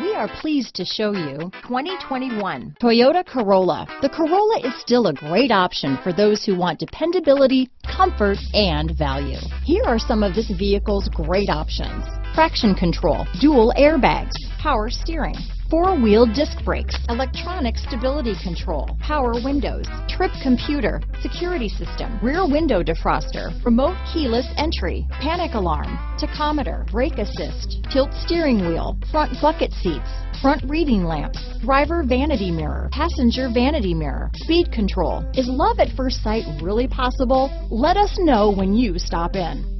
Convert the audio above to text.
We are pleased to show you 2021 Toyota Corolla. The Corolla is still a great option for those who want dependability, comfort, and value. Here are some of this vehicle's great options. Traction control, dual airbags, power steering, four-wheel disc brakes, electronic stability control, power windows, trip computer, security system, rear window defroster, remote keyless entry, panic alarm, tachometer, brake assist, tilt steering wheel, front bucket seats, front reading lamps, driver vanity mirror, passenger vanity mirror, speed control. Is love at first sight really possible? Let us know when you stop in.